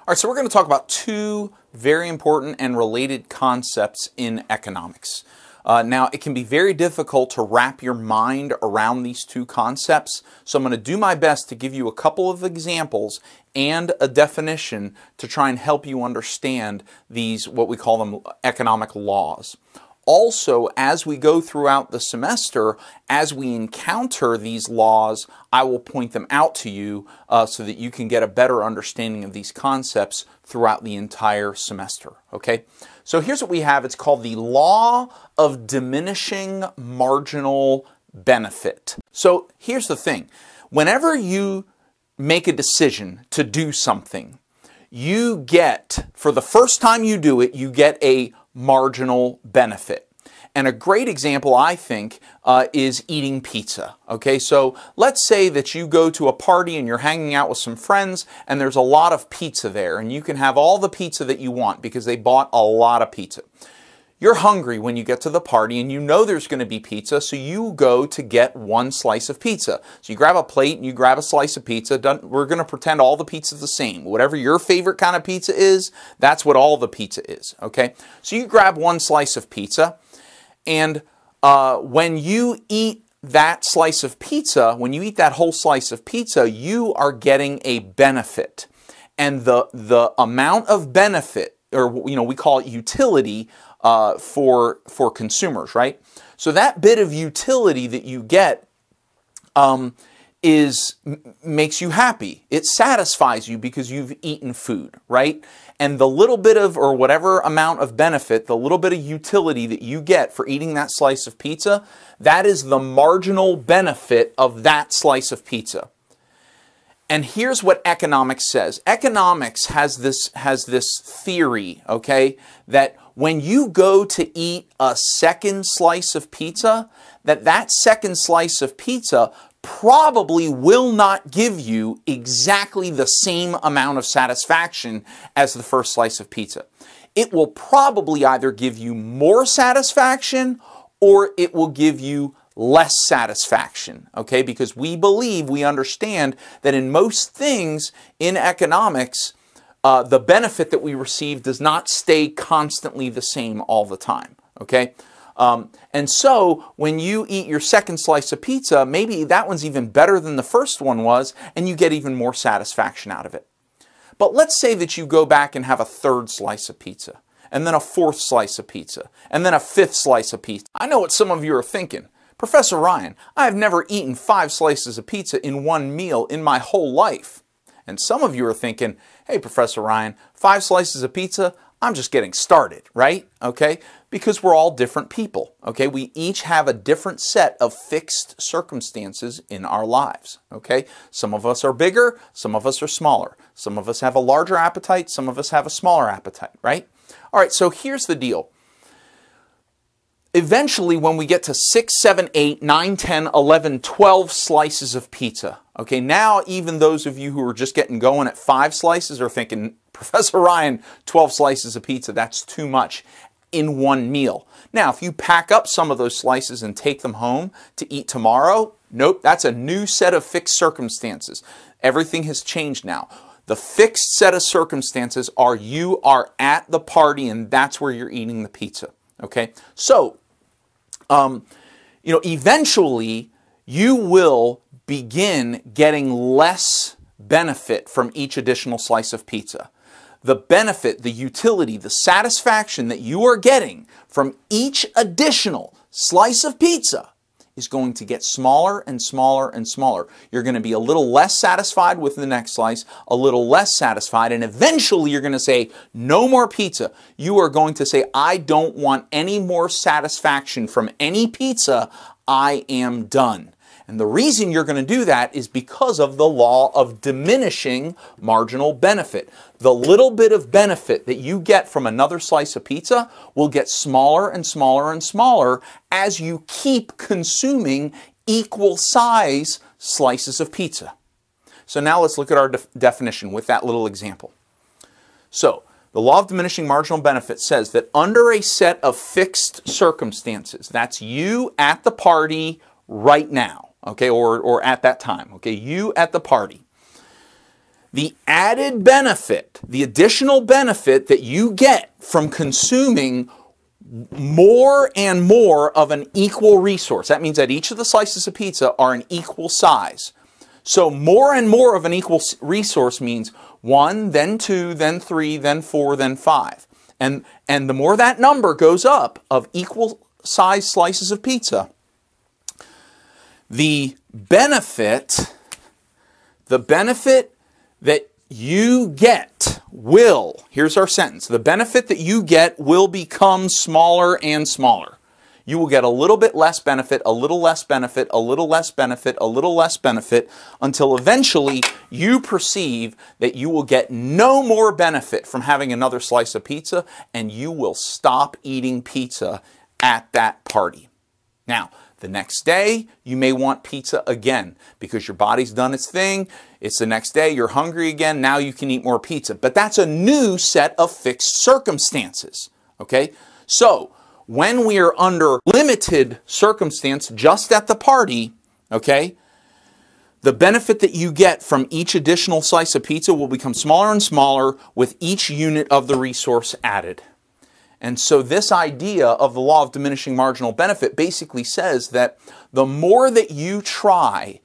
All right, so we're going to talk about two very important and related concepts in economics. Uh, now, it can be very difficult to wrap your mind around these two concepts, so I'm going to do my best to give you a couple of examples and a definition to try and help you understand these, what we call them, economic laws. Also, as we go throughout the semester, as we encounter these laws, I will point them out to you uh, so that you can get a better understanding of these concepts throughout the entire semester. Okay? So here's what we have it's called the law of diminishing marginal benefit. So here's the thing whenever you make a decision to do something, you get, for the first time you do it, you get a marginal benefit. And a great example, I think, uh, is eating pizza. Okay, so let's say that you go to a party and you're hanging out with some friends and there's a lot of pizza there, and you can have all the pizza that you want because they bought a lot of pizza. You're hungry when you get to the party and you know there's going to be pizza, so you go to get one slice of pizza. So you grab a plate and you grab a slice of pizza. We're going to pretend all the pizza is the same. Whatever your favorite kind of pizza is, that's what all the pizza is, okay? So you grab one slice of pizza, and uh, when you eat that slice of pizza, when you eat that whole slice of pizza, you are getting a benefit. And the, the amount of benefit, or you know, we call it utility, uh, for for consumers, right? So that bit of utility that you get um, is makes you happy. It satisfies you because you've eaten food, right? And the little bit of or whatever amount of benefit, the little bit of utility that you get for eating that slice of pizza, that is the marginal benefit of that slice of pizza. And here's what economics says. Economics has this has this theory, okay, that when you go to eat a second slice of pizza, that that second slice of pizza probably will not give you exactly the same amount of satisfaction as the first slice of pizza. It will probably either give you more satisfaction or it will give you less satisfaction, okay? Because we believe, we understand that in most things in economics, uh, the benefit that we receive does not stay constantly the same all the time. Okay? Um, and so when you eat your second slice of pizza, maybe that one's even better than the first one was, and you get even more satisfaction out of it. But let's say that you go back and have a third slice of pizza, and then a fourth slice of pizza, and then a fifth slice of pizza. I know what some of you are thinking. Professor Ryan, I have never eaten five slices of pizza in one meal in my whole life. And some of you are thinking, hey, Professor Ryan, five slices of pizza, I'm just getting started, right? Okay? Because we're all different people, okay? We each have a different set of fixed circumstances in our lives, okay? Some of us are bigger, some of us are smaller. Some of us have a larger appetite, some of us have a smaller appetite, right? All right, so here's the deal eventually when we get to 6, 7, 8, 9, 10, 11, 12 slices of pizza, okay, now even those of you who are just getting going at 5 slices are thinking, Professor Ryan, 12 slices of pizza, that's too much in one meal. Now, if you pack up some of those slices and take them home to eat tomorrow, nope, that's a new set of fixed circumstances. Everything has changed now. The fixed set of circumstances are you are at the party and that's where you're eating the pizza. Okay, so um, you know, eventually you will begin getting less benefit from each additional slice of pizza. The benefit, the utility, the satisfaction that you are getting from each additional slice of pizza is going to get smaller and smaller and smaller. You're going to be a little less satisfied with the next slice, a little less satisfied, and eventually you're going to say, no more pizza. You are going to say, I don't want any more satisfaction from any pizza. I am done. And the reason you're going to do that is because of the law of diminishing marginal benefit. The little bit of benefit that you get from another slice of pizza will get smaller and smaller and smaller as you keep consuming equal size slices of pizza. So now let's look at our def definition with that little example. So, the law of diminishing marginal benefit says that under a set of fixed circumstances, that's you at the party right now, okay, or, or at that time, okay, you at the party, the added benefit, the additional benefit that you get from consuming more and more of an equal resource. That means that each of the slices of pizza are an equal size. So more and more of an equal resource means one, then two, then three, then four, then five. And, and the more that number goes up of equal size slices of pizza, the benefit, the benefit that you get will, here's our sentence, the benefit that you get will become smaller and smaller. You will get a little bit less benefit, a little less benefit, a little less benefit, a little less benefit, until eventually you perceive that you will get no more benefit from having another slice of pizza and you will stop eating pizza at that party. Now, the next day, you may want pizza again because your body's done its thing. It's the next day, you're hungry again, now you can eat more pizza. But that's a new set of fixed circumstances. Okay? So, when we are under limited circumstance just at the party, okay, the benefit that you get from each additional slice of pizza will become smaller and smaller with each unit of the resource added. And so this idea of the law of diminishing marginal benefit basically says that the more that you try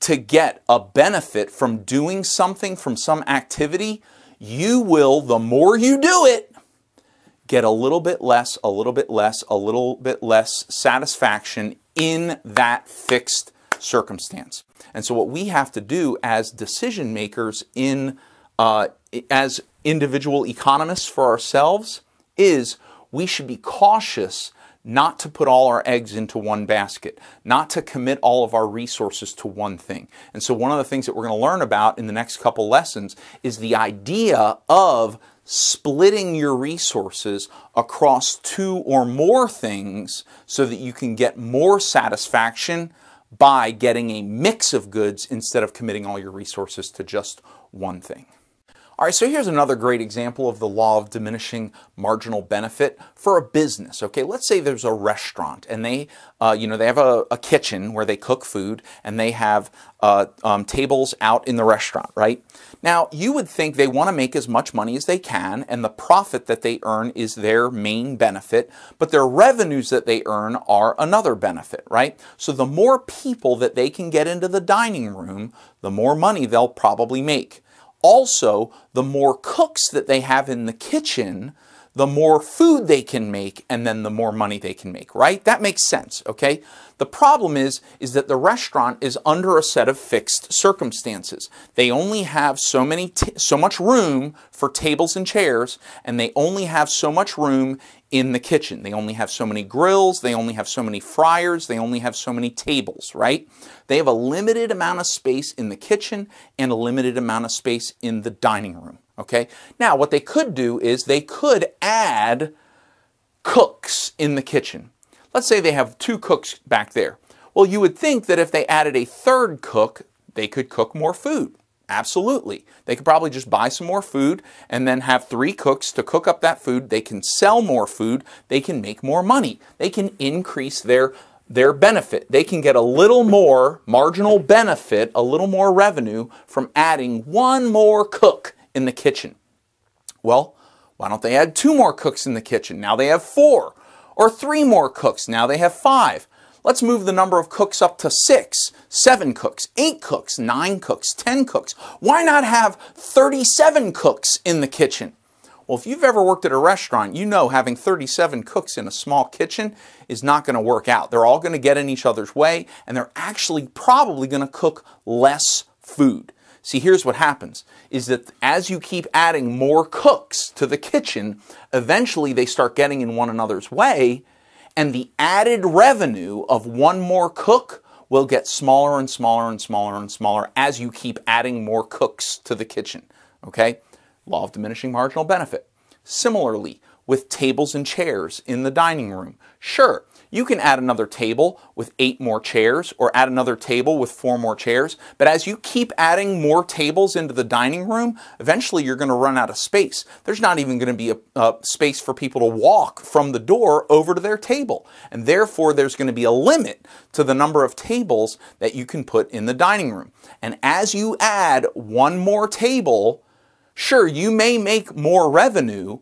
to get a benefit from doing something, from some activity, you will, the more you do it, get a little bit less, a little bit less, a little bit less satisfaction in that fixed circumstance. And so what we have to do as decision makers in uh, as individual economists for ourselves is we should be cautious not to put all our eggs into one basket, not to commit all of our resources to one thing. And so, one of the things that we're going to learn about in the next couple lessons is the idea of splitting your resources across two or more things so that you can get more satisfaction by getting a mix of goods instead of committing all your resources to just one thing. All right, so here's another great example of the law of diminishing marginal benefit for a business. Okay, let's say there's a restaurant and they, uh, you know, they have a, a, kitchen where they cook food and they have uh, um, tables out in the restaurant, right? Now, you would think they want to make as much money as they can and the profit that they earn is their main benefit, but their revenues that they earn are another benefit, right? So the more people that they can get into the dining room, the more money they'll probably make. Also, the more cooks that they have in the kitchen, the more food they can make and then the more money they can make, right? That makes sense, okay? The problem is is that the restaurant is under a set of fixed circumstances. They only have so many so much room for tables and chairs and they only have so much room in the kitchen. They only have so many grills, they only have so many fryers, they only have so many tables, right? They have a limited amount of space in the kitchen and a limited amount of space in the dining room, okay? Now, what they could do is they could add cooks in the kitchen. Let's say they have two cooks back there. Well, you would think that if they added a third cook, they could cook more food. Absolutely. They could probably just buy some more food and then have three cooks to cook up that food. They can sell more food. They can make more money. They can increase their their benefit. They can get a little more marginal benefit, a little more revenue from adding one more cook in the kitchen. Well, why don't they add two more cooks in the kitchen? Now they have four. Or three more cooks. Now they have five. Let's move the number of cooks up to six, seven cooks, eight cooks, nine cooks, ten cooks. Why not have 37 cooks in the kitchen? Well, if you've ever worked at a restaurant, you know having 37 cooks in a small kitchen is not going to work out. They're all going to get in each other's way, and they're actually probably going to cook less food. See, here's what happens is that as you keep adding more cooks to the kitchen, eventually they start getting in one another's way, and the added revenue of one more cook will get smaller and smaller and smaller and smaller as you keep adding more cooks to the kitchen. Okay? Law of diminishing marginal benefit. Similarly, with tables and chairs in the dining room? Sure, you can add another table with eight more chairs or add another table with four more chairs. But as you keep adding more tables into the dining room, eventually you're going to run out of space. There's not even going to be a, a space for people to walk from the door over to their table. And therefore, there's going to be a limit to the number of tables that you can put in the dining room. And as you add one more table, sure, you may make more revenue,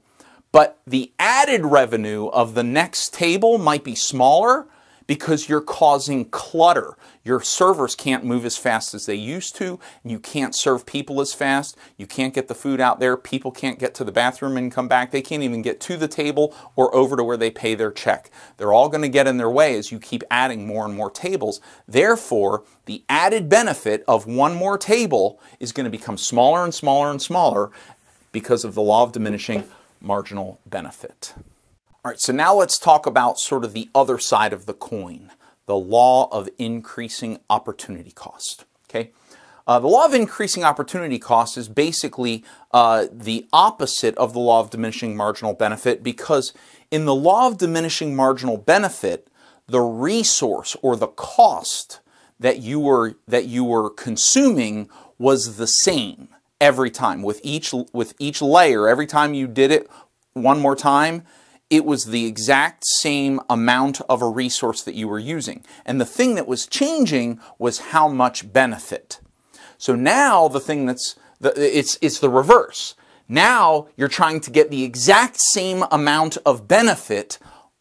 but the added revenue of the next table might be smaller because you're causing clutter. Your servers can't move as fast as they used to, and you can't serve people as fast. You can't get the food out there. People can't get to the bathroom and come back. They can't even get to the table or over to where they pay their check. They're all going to get in their way as you keep adding more and more tables. Therefore, the added benefit of one more table is going to become smaller and smaller and smaller because of the law of diminishing marginal benefit. All right, so now let's talk about sort of the other side of the coin, the law of increasing opportunity cost. Okay, uh, the law of increasing opportunity cost is basically uh, the opposite of the law of diminishing marginal benefit because in the law of diminishing marginal benefit, the resource or the cost that you were that you were consuming was the same every time. With each with each layer every time you did it one more time it was the exact same amount of a resource that you were using. And the thing that was changing was how much benefit. So now the thing that's the, it's it's the reverse. Now you're trying to get the exact same amount of benefit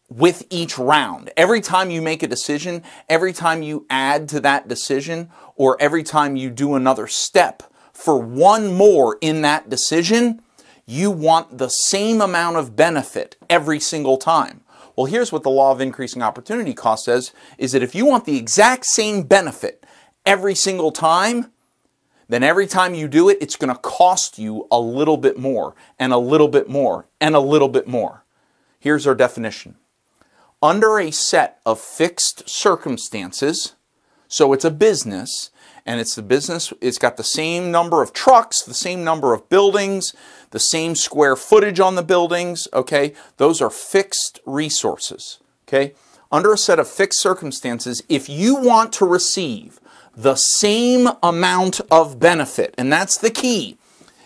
with each round. Every time you make a decision, every time you add to that decision, or every time you do another step, for one more in that decision, you want the same amount of benefit every single time. Well, here's what the law of increasing opportunity cost says is that if you want the exact same benefit every single time, then every time you do it, it's going to cost you a little bit more and a little bit more and a little bit more. Here's our definition. Under a set of fixed circumstances, so it's a business, and it's the business, it's got the same number of trucks, the same number of buildings, the same square footage on the buildings, okay? Those are fixed resources, okay? Under a set of fixed circumstances, if you want to receive the same amount of benefit, and that's the key,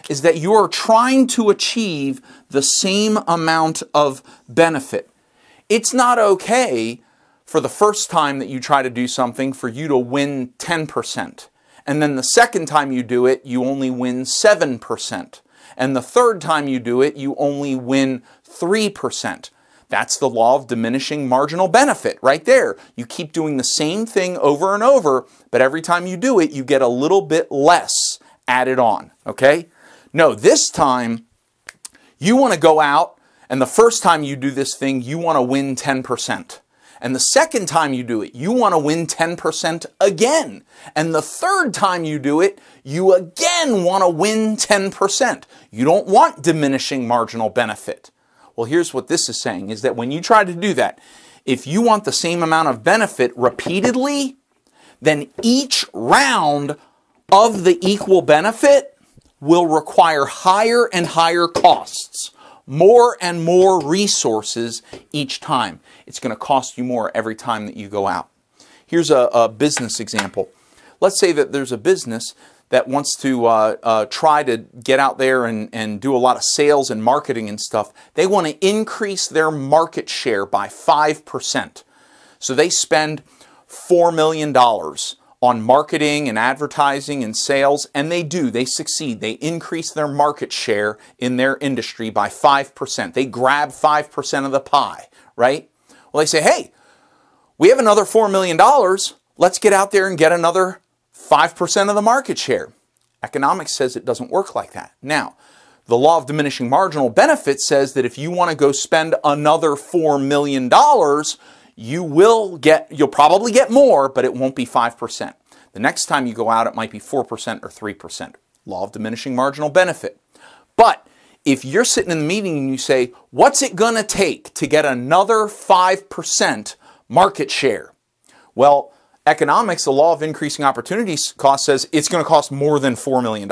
is that you are trying to achieve the same amount of benefit. It's not okay for the first time that you try to do something for you to win 10%. And then the second time you do it, you only win 7%. And the third time you do it, you only win 3%. That's the law of diminishing marginal benefit right there. You keep doing the same thing over and over, but every time you do it, you get a little bit less added on, okay? No, this time you want to go out and the first time you do this thing, you want to win 10%. And the second time you do it, you want to win 10% again. And the third time you do it, you again want to win 10%. You don't want diminishing marginal benefit. Well, here's what this is saying is that when you try to do that, if you want the same amount of benefit repeatedly, then each round of the equal benefit will require higher and higher costs more and more resources each time. It's going to cost you more every time that you go out. Here's a, a business example. Let's say that there's a business that wants to uh, uh, try to get out there and, and do a lot of sales and marketing and stuff. They want to increase their market share by 5%. So they spend $4 million on marketing and advertising and sales, and they do. They succeed. They increase their market share in their industry by 5%. They grab 5% of the pie, right? Well, they say, hey, we have another $4 million. Let's get out there and get another 5% of the market share. Economics says it doesn't work like that. Now, the law of diminishing marginal benefit says that if you want to go spend another $4 million, you will get, you'll probably get more, but it won't be 5%. The next time you go out, it might be 4% or 3%. Law of diminishing marginal benefit. But if you're sitting in the meeting and you say, what's it going to take to get another 5% market share? Well, economics, the law of increasing opportunities cost says it's going to cost more than $4 million.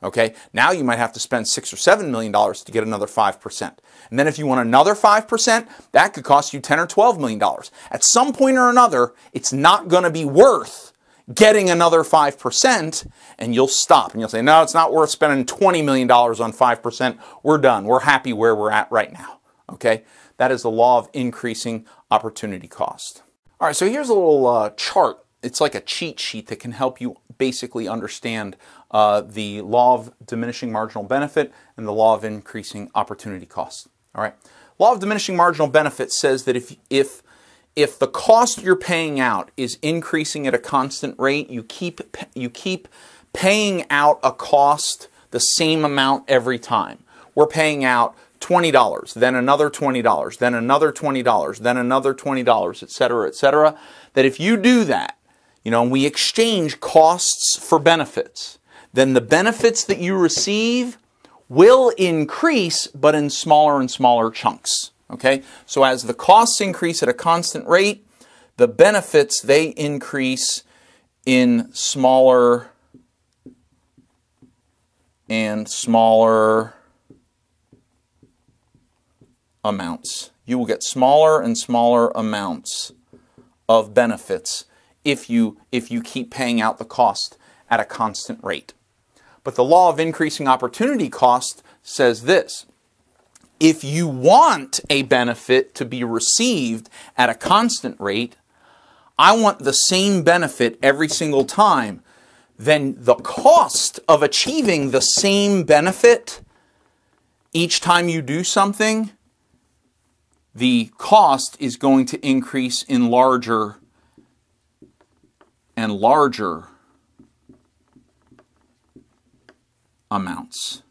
Okay, now you might have to spend six or seven million dollars to get another 5%. And then if you want another 5%, that could cost you 10 or 12 million dollars. At some point or another, it's not going to be worth getting another 5%, and you'll stop and you'll say, no, it's not worth spending $20 million on 5%. We're done. We're happy where we're at right now. Okay, that is the law of increasing opportunity cost. All right, so here's a little uh, chart. It's like a cheat sheet that can help you basically understand uh, the law of diminishing marginal benefit and the law of increasing opportunity cost. All right, law of diminishing marginal benefit says that if if if the cost you're paying out is increasing at a constant rate, you keep you keep paying out a cost the same amount every time. We're paying out $20, then another $20, then another $20, then another $20, et cetera, et cetera, that if you do that, you know, and we exchange costs for benefits, then the benefits that you receive will increase, but in smaller and smaller chunks. Okay? So as the costs increase at a constant rate, the benefits, they increase in smaller and smaller amounts. You will get smaller and smaller amounts of benefits if you, if you keep paying out the cost at a constant rate. But the law of increasing opportunity cost says this. If you want a benefit to be received at a constant rate, I want the same benefit every single time, then the cost of achieving the same benefit each time you do something the cost is going to increase in larger and larger amounts.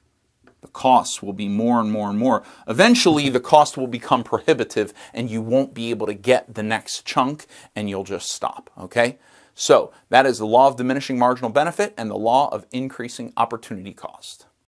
The costs will be more and more and more. Eventually, the cost will become prohibitive and you won't be able to get the next chunk and you'll just stop, okay? So, that is the law of diminishing marginal benefit and the law of increasing opportunity cost.